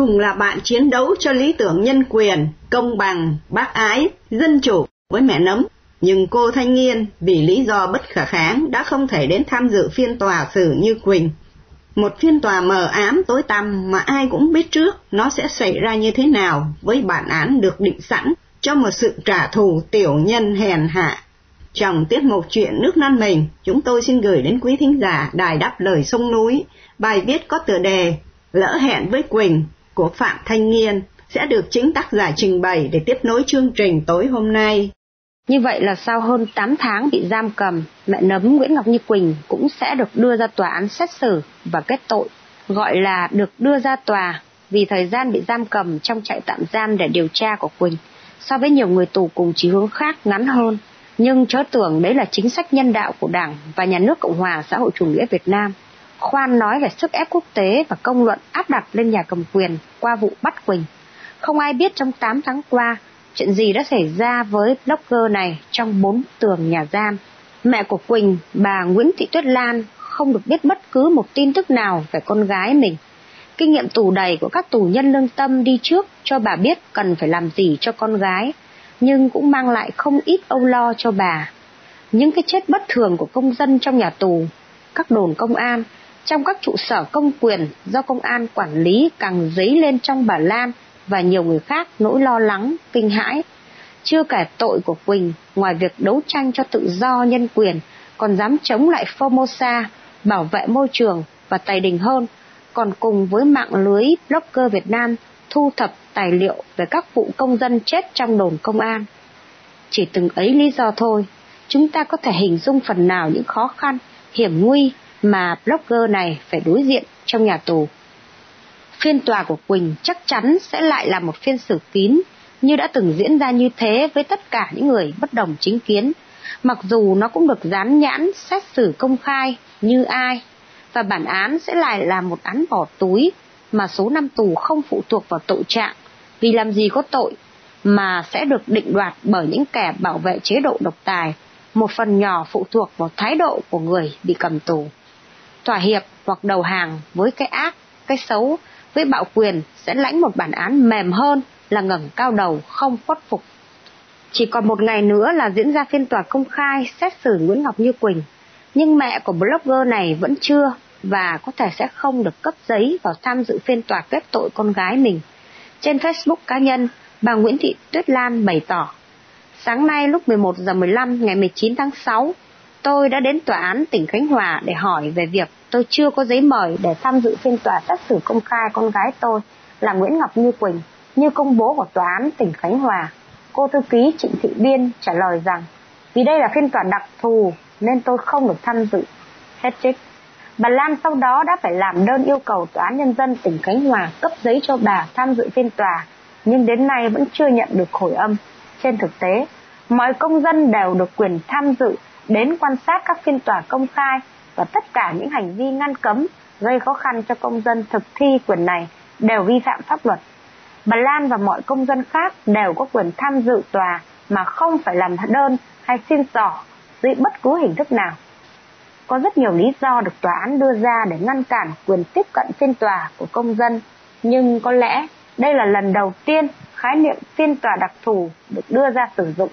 cùng là bạn chiến đấu cho lý tưởng nhân quyền, công bằng, bác ái, dân chủ với mẹ nấm. Nhưng cô Thanh Nghiên vì lý do bất khả kháng đã không thể đến tham dự phiên tòa xử như Quỳnh. Một phiên tòa mờ ám tối tăm mà ai cũng biết trước nó sẽ xảy ra như thế nào với bản án được định sẵn cho một sự trả thù tiểu nhân hèn hạ. Trong tiết mục chuyện nước non mình, chúng tôi xin gửi đến quý thính giả đài đáp lời sông núi, bài viết có tựa đề Lỡ hẹn với Quỳnh của Phạm Thanh Nghiên sẽ được chính tác giả trình bày để tiếp nối chương trình tối hôm nay. Như vậy là sau hơn 8 tháng bị giam cầm, mẹ nấm Nguyễn Ngọc Như Quỳnh cũng sẽ được đưa ra tòa án xét xử và kết tội, gọi là được đưa ra tòa vì thời gian bị giam cầm trong trại tạm giam để điều tra của Quỳnh so với nhiều người tù cùng chí hướng khác ngắn hơn. Nhưng chớ tưởng đấy là chính sách nhân đạo của Đảng và Nhà nước Cộng hòa xã hội chủ nghĩa Việt Nam. Khoan nói về sức ép quốc tế và công luận áp đặt lên nhà cầm quyền qua vụ bắt Quỳnh. Không ai biết trong 8 tháng qua chuyện gì đã xảy ra với blogger này trong bốn tường nhà giam. Mẹ của Quỳnh, bà Nguyễn Thị Tuyết Lan không được biết bất cứ một tin tức nào về con gái mình. Kinh nghiệm tù đầy của các tù nhân lương tâm đi trước cho bà biết cần phải làm gì cho con gái, nhưng cũng mang lại không ít âu lo cho bà. Những cái chết bất thường của công dân trong nhà tù, các đồn công an, trong các trụ sở công quyền do công an quản lý càng dấy lên trong bà Lan và nhiều người khác nỗi lo lắng, kinh hãi. Chưa kể tội của Quỳnh, ngoài việc đấu tranh cho tự do nhân quyền, còn dám chống lại Formosa, bảo vệ môi trường và tài đình hơn, còn cùng với mạng lưới blogger Việt Nam thu thập tài liệu về các vụ công dân chết trong đồn công an. Chỉ từng ấy lý do thôi, chúng ta có thể hình dung phần nào những khó khăn, hiểm nguy mà blogger này phải đối diện trong nhà tù. Phiên tòa của Quỳnh chắc chắn sẽ lại là một phiên xử kín như đã từng diễn ra như thế với tất cả những người bất đồng chính kiến, mặc dù nó cũng được dán nhãn xét xử công khai như ai, và bản án sẽ lại là một án bỏ túi mà số năm tù không phụ thuộc vào tội trạng, vì làm gì có tội, mà sẽ được định đoạt bởi những kẻ bảo vệ chế độ độc tài, một phần nhỏ phụ thuộc vào thái độ của người bị cầm tù. Thỏa hiệp hoặc đầu hàng với cái ác, cái xấu với bạo quyền sẽ lãnh một bản án mềm hơn là ngẩng cao đầu không khuất phục. Chỉ còn một ngày nữa là diễn ra phiên tòa công khai xét xử Nguyễn Ngọc Như Quỳnh, nhưng mẹ của blogger này vẫn chưa và có thể sẽ không được cấp giấy vào tham dự phiên tòa kết tội con gái mình. Trên Facebook cá nhân, bà Nguyễn Thị Tuyết Lan bày tỏ, sáng nay lúc 11 giờ 15 ngày 19 tháng 6, tôi đã đến tòa án tỉnh Khánh Hòa để hỏi về việc tôi chưa có giấy mời để tham dự phiên tòa xét xử công khai con gái tôi là Nguyễn Ngọc Như Quỳnh như công bố của tòa án tỉnh Khánh Hòa. Cô thư ký Trịnh Thị Biên trả lời rằng vì đây là phiên tòa đặc thù nên tôi không được tham dự. Hết trích. Bà Lan sau đó đã phải làm đơn yêu cầu Tòa án Nhân dân tỉnh Khánh Hòa cấp giấy cho bà tham dự phiên tòa, nhưng đến nay vẫn chưa nhận được hồi âm. Trên thực tế, mọi công dân đều được quyền tham dự đến quan sát các phiên tòa công khai và tất cả những hành vi ngăn cấm gây khó khăn cho công dân thực thi quyền này đều vi phạm pháp luật. Bà Lan và mọi công dân khác đều có quyền tham dự tòa mà không phải làm đơn hay xin tỏ dưới bất cứ hình thức nào. Có rất nhiều lý do được tòa án đưa ra để ngăn cản quyền tiếp cận phiên tòa của công dân, nhưng có lẽ đây là lần đầu tiên khái niệm phiên tòa đặc thù được đưa ra sử dụng,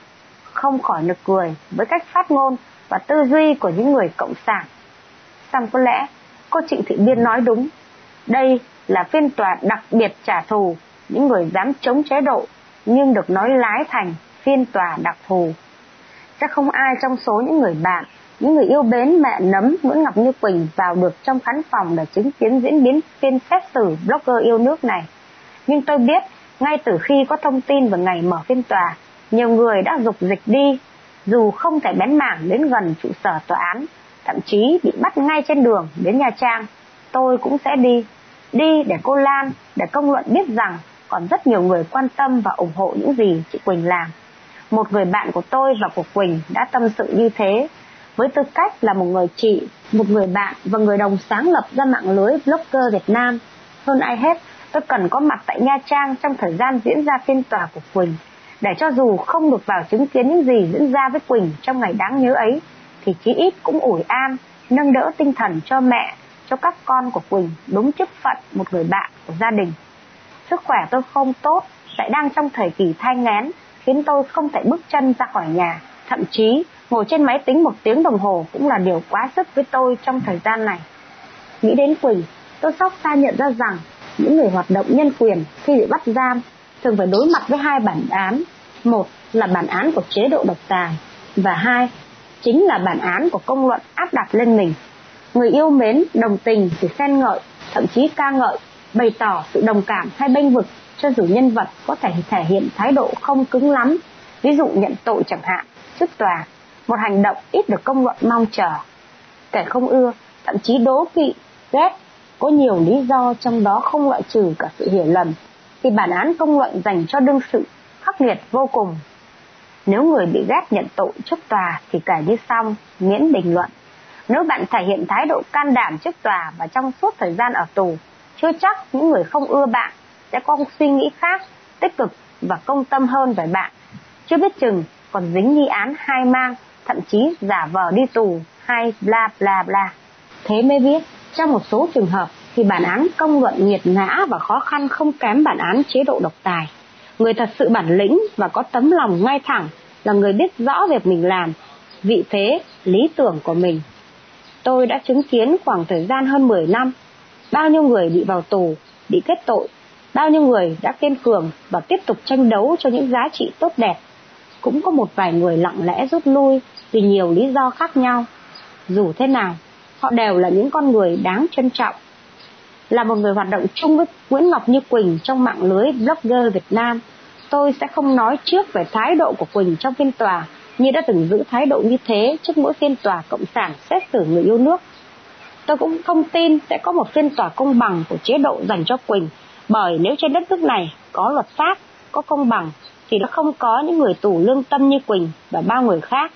không khỏi nực cười với cách phát ngôn và tư duy của những người cộng sản Xong có lẽ cô Trịnh Thị Biên nói đúng. Đây là phiên tòa đặc biệt trả thù những người dám chống chế độ nhưng được nói lái thành phiên tòa đặc thù. Chắc không ai trong số những người bạn, những người yêu mến mẹ nấm Nguyễn Ngọc Như Quỳnh vào được trong khán phòng để chứng kiến diễn biến phiên xét xử blogger yêu nước này. Nhưng tôi biết, ngay từ khi có thông tin về ngày mở phiên tòa, nhiều người đã dục dịch đi, dù không thể bén mảng đến gần trụ sở tòa án thậm chí bị bắt ngay trên đường đến Nha Trang. Tôi cũng sẽ đi, đi để cô Lan, để công luận biết rằng còn rất nhiều người quan tâm và ủng hộ những gì chị Quỳnh làm. Một người bạn của tôi và của Quỳnh đã tâm sự như thế, với tư cách là một người chị, một người bạn và người đồng sáng lập ra mạng lưới blogger Việt Nam. Hơn ai hết, tôi cần có mặt tại Nha Trang trong thời gian diễn ra phiên tòa của Quỳnh, để cho dù không được vào chứng kiến những gì diễn ra với Quỳnh trong ngày đáng nhớ ấy, thì chí ít cũng ủi an, nâng đỡ tinh thần cho mẹ, cho các con của Quỳnh đúng chức phận một người bạn của gia đình. Sức khỏe tôi không tốt, lại đang trong thời kỳ thai ngán, khiến tôi không thể bước chân ra khỏi nhà. Thậm chí, ngồi trên máy tính một tiếng đồng hồ cũng là điều quá sức với tôi trong thời gian này. Nghĩ đến Quỳnh, tôi sóc xa nhận ra rằng những người hoạt động nhân quyền khi bị bắt giam thường phải đối mặt với hai bản án. Một là bản án của chế độ độc tài và hai chính là bản án của công luận áp đặt lên mình. Người yêu mến, đồng tình thì khen ngợi, thậm chí ca ngợi, bày tỏ sự đồng cảm hay bênh vực cho dù nhân vật có thể thể hiện thái độ không cứng lắm, ví dụ nhận tội chẳng hạn, trước tòa, một hành động ít được công luận mong chờ. Kẻ không ưa, thậm chí đố kỵ, ghét, có nhiều lý do trong đó không loại trừ cả sự hiểu lầm, thì bản án công luận dành cho đương sự khắc nghiệt vô cùng. Nếu người bị ghét nhận tội trước tòa thì cả như xong, miễn bình luận. Nếu bạn thể hiện thái độ can đảm trước tòa và trong suốt thời gian ở tù, chưa chắc những người không ưa bạn sẽ có suy nghĩ khác, tích cực và công tâm hơn về bạn. Chưa biết chừng còn dính nghi án hai mang, thậm chí giả vờ đi tù hay bla bla bla. Thế mới biết, trong một số trường hợp thì bản án công luận nghiệt ngã và khó khăn không kém bản án chế độ độc tài. Người thật sự bản lĩnh và có tấm lòng ngay thẳng là người biết rõ việc mình làm, vị thế, lý tưởng của mình. Tôi đã chứng kiến khoảng thời gian hơn 10 năm, bao nhiêu người bị vào tù, bị kết tội, bao nhiêu người đã kiên cường và tiếp tục tranh đấu cho những giá trị tốt đẹp. Cũng có một vài người lặng lẽ rút lui vì nhiều lý do khác nhau. Dù thế nào, họ đều là những con người đáng trân trọng. Là một người hoạt động chung với Nguyễn Ngọc Như Quỳnh trong mạng lưới blogger Việt Nam, tôi sẽ không nói trước về thái độ của Quỳnh trong phiên tòa như đã từng giữ thái độ như thế trước mỗi phiên tòa cộng sản xét xử người yêu nước. Tôi cũng không tin sẽ có một phiên tòa công bằng của chế độ dành cho Quỳnh, bởi nếu trên đất nước này có luật pháp, có công bằng, thì đã không có những người tù lương tâm như Quỳnh và bao người khác.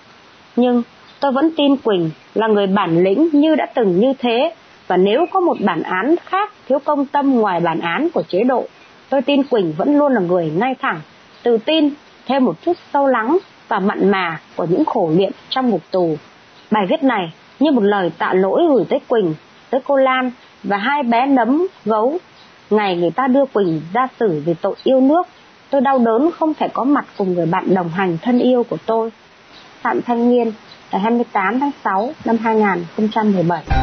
Nhưng tôi vẫn tin Quỳnh là người bản lĩnh như đã từng như thế, và nếu có một bản án khác thiếu công tâm ngoài bản án của chế độ, tôi tin Quỳnh vẫn luôn là người ngay thẳng, tự tin, thêm một chút sâu lắng và mặn mà của những khổ luyện trong ngục tù. Bài viết này như một lời tạ lỗi gửi tới Quỳnh, tới cô Lan và hai bé nấm gấu. Ngày người ta đưa Quỳnh ra xử vì tội yêu nước, tôi đau đớn không thể có mặt cùng người bạn đồng hành thân yêu của tôi. Phạm Thanh Nghiên, ngày 28 tháng 6 năm 2017.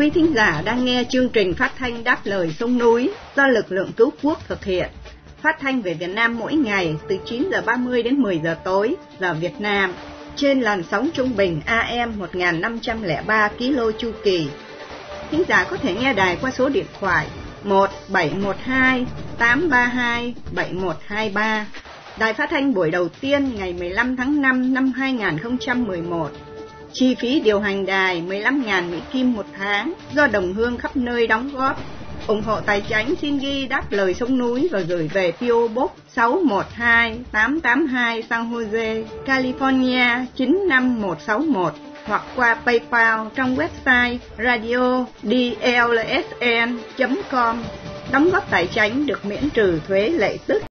Quý thính giả đang nghe chương trình phát thanh Đáp lời sông núi do lực lượng cứu quốc thực hiện. Phát thanh về Việt Nam mỗi ngày từ 9 giờ 30 đến 10 giờ tối giờ Việt Nam, trên làn sóng trung bình AM 1503 kg chu kỳ. Thính giả có thể nghe đài qua số điện thoại 1712 832 7123. Đài phát thanh buổi đầu tiên ngày 15 tháng 5 năm 2011 Chi phí điều hành đài 15.000 Mỹ Kim một tháng do đồng hương khắp nơi đóng góp. ủng hộ tài chính xin ghi đáp lời sông núi và gửi về PO Box 612882 San Jose, California 95161 hoặc qua PayPal trong website radio dlsn.com. Đóng góp tài chính được miễn trừ thuế lệ tức.